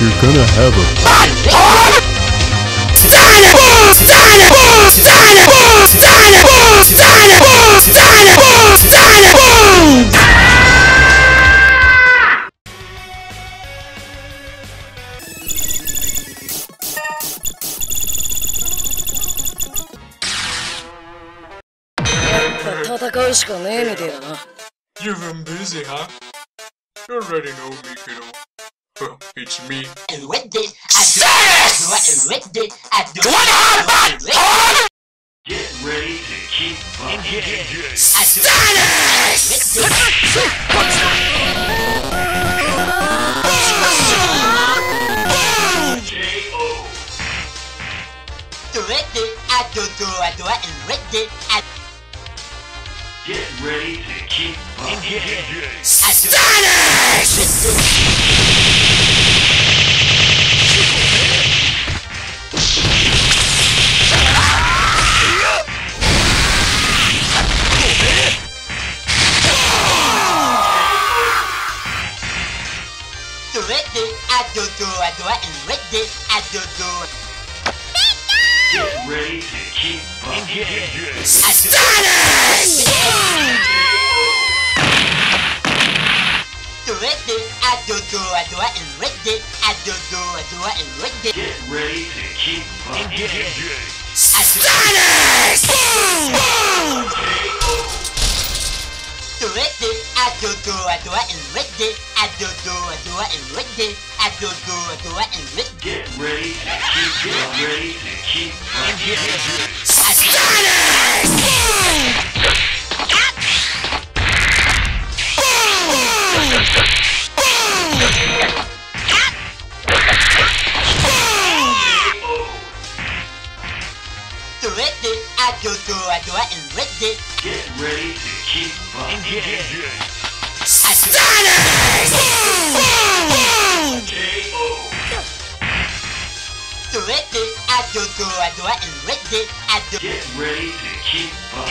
You're gonna have a You've been busy, huh? You already know me, kiddo. Well, it's me. Ready, I do ready, I do ready, Get ready to keep engaged. I do ready. Ready, I do do Get ready to keep engaged. I do Ready, I do do I do and ready, I do do I do and ready, Get ready to keep engaged. I do Ready, I do do I do and I do do I do it and ready, I do do I do it and ready, Get ready keep get ready to keep engaged. I Ready, I do do I do it and ready, Get ready to keep engaged. I J.O. Ready, I do do I do and ready, I do Get ready to keep. Ready,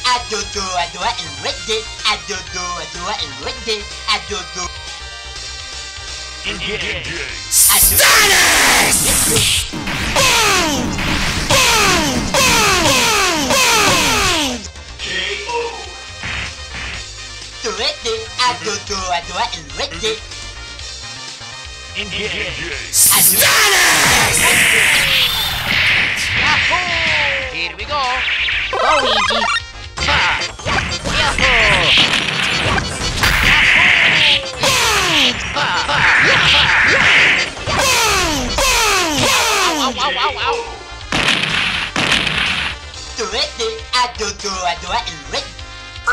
I do and ready, I do Get ready to keep I do do I do and ready, I do do I do and ready, I do do Engaged. I do J.O. Ready, I do do I do and ready, Engaged. I do Here we go. Go, Luigi.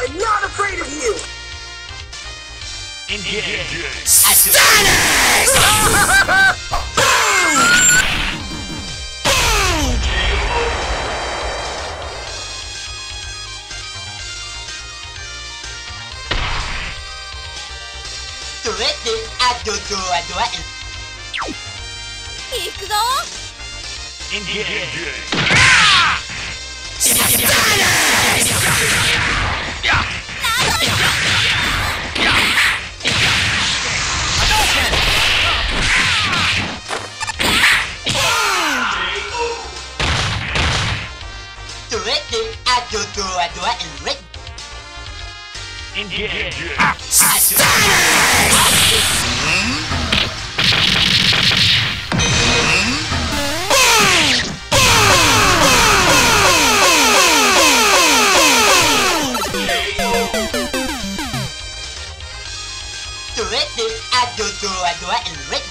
I'm not afraid of you! Engaged. I ドドアドア行くぞイン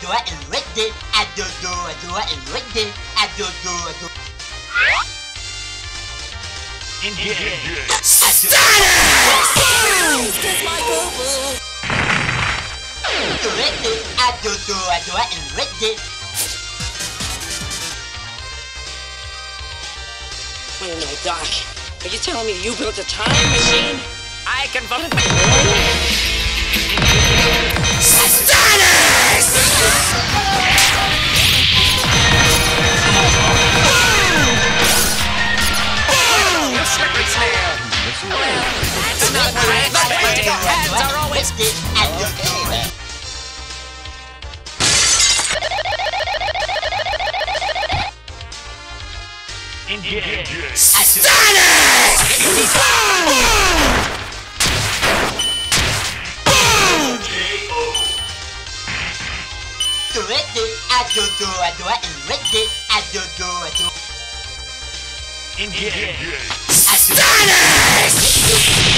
do do and ready, I do do and I do do do. I do do ready, I do do do and ready. Wait a minute, Doc. Are you telling me you built a time machine? I can vote. Hands are always Ready, do ready, I do do do and ready, I do do do. I do do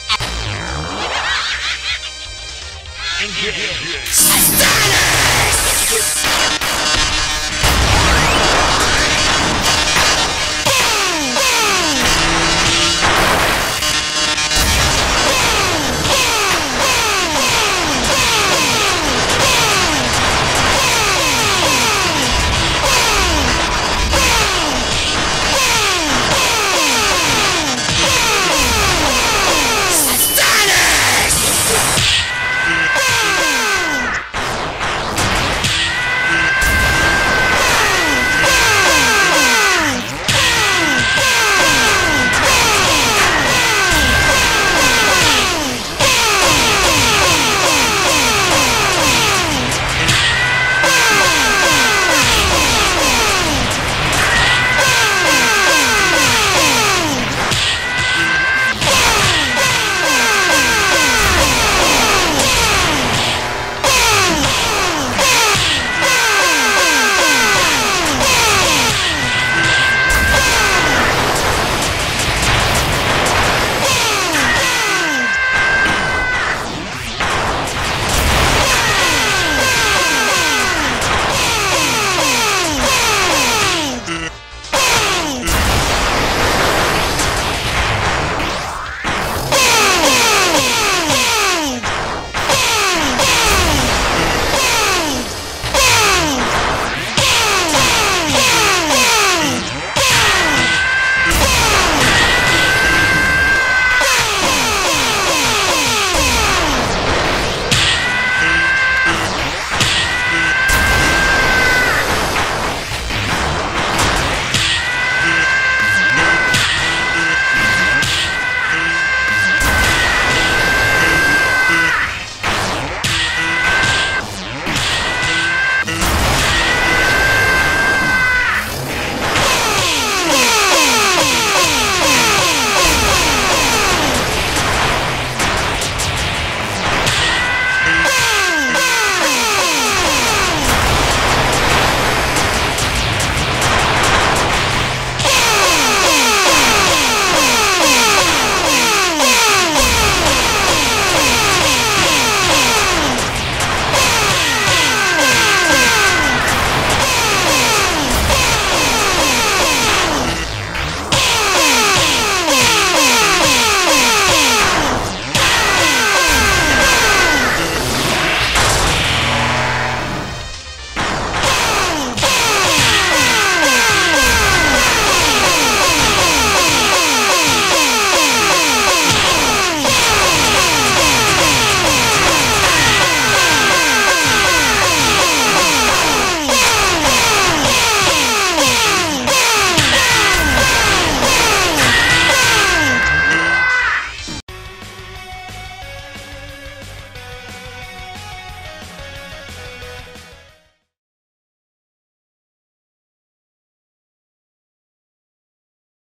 Engage. Status!